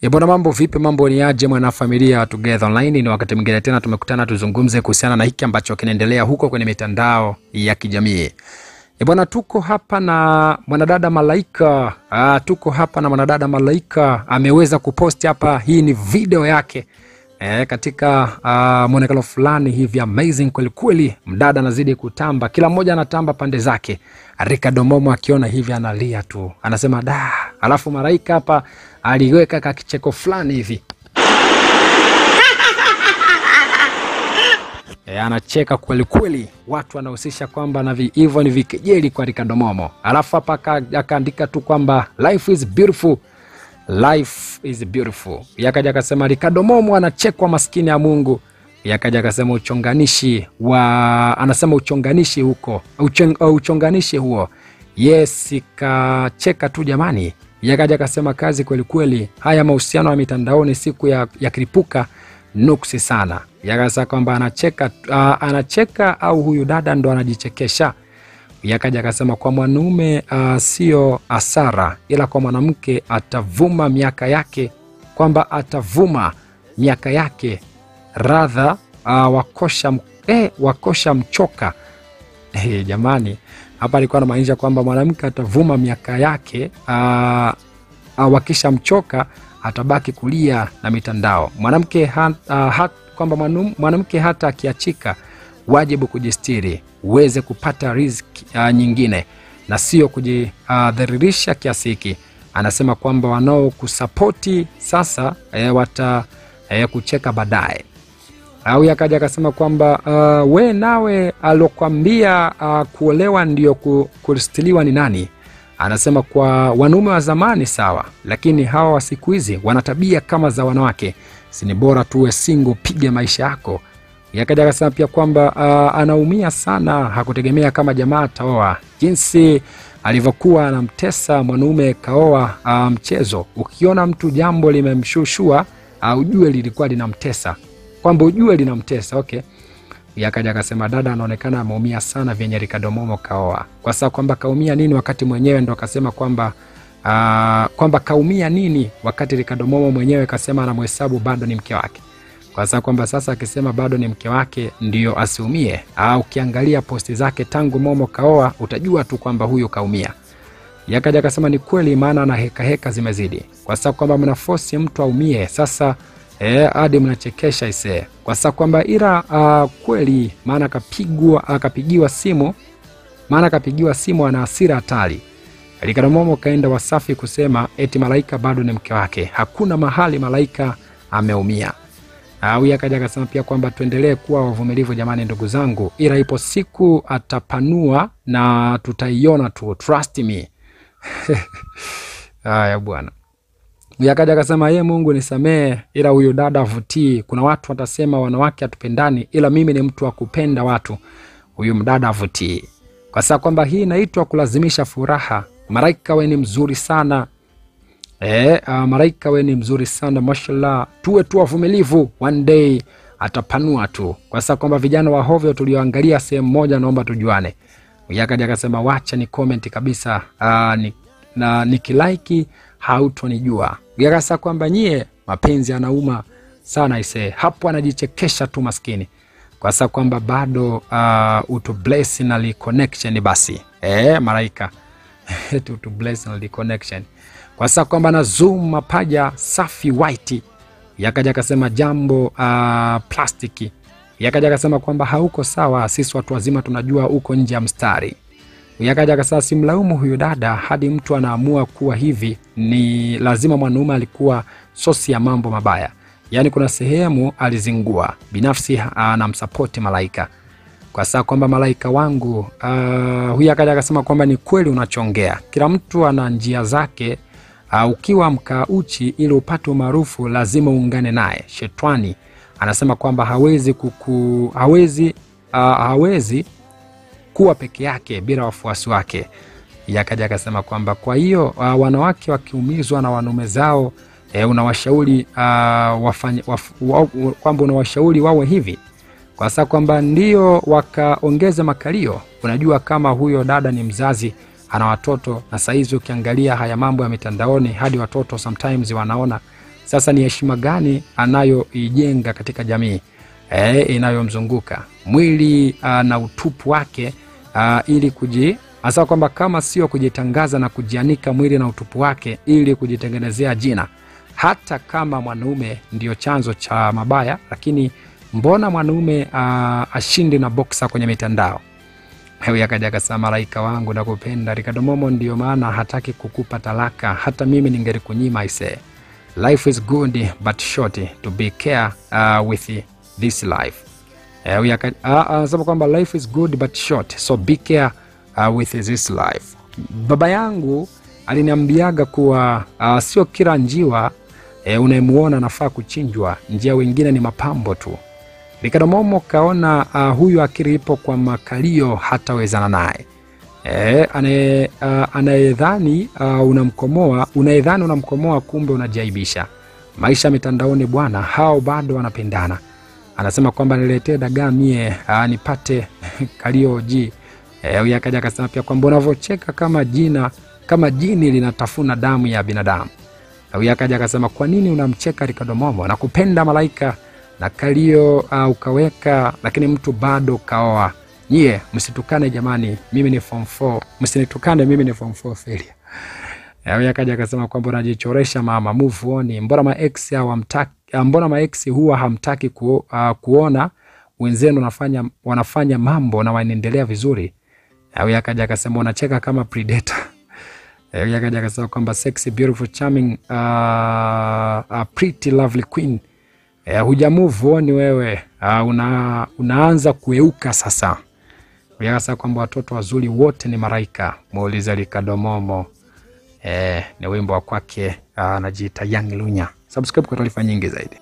E bwana, mambo vipi? Mambo ni aje mwana familia Together Online? Ni wakati mwingine tena tumekutana tuzungumze kuhusiana na hiki ambacho kinaendelea huko kwenye mitandao ya kijamii. E bwana, tuko hapa na mwanadada Malaika. Ah, tuko hapa na mwanadada Malaika ameweza kuposti hapa, hii ni video yake e, katika uh, mwonekano fulani hivi amazing kweli kweli. Mdada anazidi kutamba, kila mmoja anatamba pande zake. Ricardo Momo akiona hivi analia tu, anasema da. Alafu Malaika hapa aliweka kakicheko fulani hivi E, anacheka kweli kweli, watu wanahusisha kwamba na hivyo ni vikejeli kwa Ricardo Momo. Alafu hapa akaandika tu kwamba life is beautiful, life is beautiful. Yakaja akasema Ricardo Momo anachekwa, maskini ya Mungu. Yakaja akasema uchonganishi wa anasema uchonganishi huko uchong, uh, uchonganishi huo yes, ikacheka tu jamani. Yakaja akasema kazi kwelikweli, kweli, haya mahusiano ya mitandaoni siku ya ya kripuka nuksi sana. Yakasa kwamba anacheka, uh, anacheka au huyu dada ndo anajichekesha. Yakaja akasema kwa mwanaume uh, sio asara, ila kwa mwanamke atavuma miaka yake, kwamba atavuma miaka yake radha uh, wakosha, eh, wakosha mchoka jamani, hapa alikuwa anamaanisha kwamba mwanamke atavuma miaka yake au uh, wakisha mchoka atabaki kulia na mitandao. Mwanamke ha, uh, ha, kwamba mwanamke hata akiachika wajibu kujistiri uweze kupata riziki uh, nyingine na sio kujidhiririsha kiasi hiki. Anasema kwamba wanaokusapoti sasa e, wata e, kucheka baadaye au yakaja akasema kwamba uh, we nawe alokwambia uh, kuolewa ndio ku, kustiliwa ni nani? Anasema kwa wanaume wa zamani sawa, lakini hawa wa siku hizi wana tabia kama za wanawake. Si ni bora tuwe singo, pige maisha yako. Yakaja akasema pia kwamba uh, anaumia sana, hakutegemea kama jamaa ataoa, jinsi alivyokuwa anamtesa mwanaume kaoa uh, mchezo. Ukiona mtu jambo limemshushua uh, ujue lilikuwa linamtesa kwamba ujue linamtesa okay. Yakaja akasema dada anaonekana ameumia sana vyenye Ricardo Momo kaoa, kwa sababu kwamba kaumia nini wakati mwenyewe ndo akasema kwamba uh, kwamba kaumia nini wakati Ricardo Momo mwenyewe kasema anamhesabu bado ni mke wake, kwa sababu kwamba sasa akisema bado ni mke wake ndio asiumie. Au ukiangalia posti zake tangu Momo kaoa utajua tu kwamba huyo kaumia. Yakaja akasema ni kweli, maana na heka heka zimezidi, kwa sababu kwamba mnafosi mtu aumie sasa eh, hadi mnachekesha ise. kwa sa kwamba ila uh, kweli, maana akapigwa akapigiwa simu, maana akapigiwa simu, ana hasira hatari. Ricardo kaenda Wasafi kusema eti Malaika bado ni mke wake, hakuna mahali Malaika ameumia. Au akaja akasema pia kwamba tuendelee kuwa wavumilivu jamani, ndugu zangu, ila ipo siku atapanua na tutaiona tu, trust me. Haya bwana. Yakaja akasema ye Mungu nisamee, ila huyu dada avutii. Kuna watu watasema wanawake hatupendani, ila mimi ni mtu wa kupenda watu. Huyu mdada avutii, kwa sababu kwamba hii inaitwa kulazimisha furaha. Malaika we ni mzuri sana e, uh, Malaika we ni mzuri sana mashallah. Tuwe tu wavumilivu, one day atapanua tu, kwa sababu kwamba vijana wa hovyo tulioangalia sehemu moja, naomba tujuane. Yakaja akasema wacha ni comment kabisa, uh, ni, na nikilaiki hautonijua. Gerasa kwamba nyie mapenzi anauma sana ise, hapo anajichekesha tu maskini, kwa sababu kwamba bado uh, utu bless na li connection basi e, Malaika utu bless na li connection, kwa sababu kwamba na zoom mapaja safi white. Yakaja akasema jambo uh, plastiki. Yakaja akasema kwamba hauko sawa, sisi watu wazima tunajua uko nje ya mstari. Yakaja akasema simlaumu huyu dada hadi mtu anaamua kuwa hivi, ni lazima mwanaume alikuwa sosi ya mambo mabaya, yaani kuna sehemu alizingua. Binafsi anamsapoti Malaika kwa saa kwamba Malaika wangu uh, huyu akaja akasema kwamba ni kweli unachongea, kila mtu ana njia zake. Uh, ukiwa mkaa uchi ili upate umaarufu lazima uungane naye. Shetani anasema kwamba hawezi kuku, hawezi, uh, hawezi kuwa peke yake bila wafuasi wake. Yakaja akasema kwamba kwa hiyo uh, wanawake wakiumizwa na wanaume zao e, unawashauri uh, wafanye waf, wa, kwamba unawashauri wawe hivi, kwa sababu kwamba ndio wakaongeza makalio. Unajua kama huyo dada ni mzazi ana watoto, na sahizi ukiangalia haya mambo ya mitandaoni hadi watoto sometimes wanaona Sasa ni heshima gani anayoijenga katika jamii e, inayomzunguka mwili uh, na utupu wake uh, ili kuji hasa kwamba kama sio kujitangaza na kujianika mwili na utupu wake ili kujitengenezea jina, hata kama mwanaume ndio chanzo cha mabaya, lakini mbona mwanaume uh, ashindi na boksa kwenye mitandao? Huyu akaja akasema, malaika wangu nakupenda Ricardo Momo, ndio maana hataki kukupa talaka, hata mimi ningelikunyima ise. Life is good but short to be care uh, with this life. Anasema kwamba life is good but short so be care uh, with this life. Baba yangu aliniambiaga kuwa uh, sio kila njiwa e, unayemuona anafaa kuchinjwa, njia wengine ni mapambo tu. Ricardo Momo kaona uh, huyu ipo kwa makalio hatawezana naye. E, anaye- anayedhani uh, unamkomoa unayedhani unamkomoa kumbe unajaibisha. Maisha mitandaoni bwana, hao bado wanapendana. Anasema kwamba niletee dagaa mie uh, nipate kalio ji. huyu huyu akaja akasema pia kwamba unavyocheka kama jina kama jini linatafuna damu ya binadamu. Na huyu akaja akasema kwa nini unamcheka Ricardo Momo? Nakupenda malaika na kalio uh, ukaweka, lakini mtu bado kaoa. Nyie msitukane jamani, mimi ni form 4, msinitukane mimi ni form 4 failure. Huyu akaja akasema kwamba unajichoresha mama, move on. Mbona ma ex hawamtaki, ah, mbona ma ex huwa hamtaki ku, uh, kuona wenzenu wanafanya, wanafanya mambo na wanaendelea vizuri. Huyu akaja akasema unacheka kama predator. Huyu akaja akasema kwamba sexy beautiful charming uh, a pretty lovely queen eh, huja move on wewe uh, una, unaanza kueuka sasa. Huyu akasema kwamba watoto wazuri wote ni maraika. Muulize Ricardo Momo eh, ni wimbo wa kwake uh, anajiita Young Lunya. Subscribe kwa taarifa nyingi zaidi.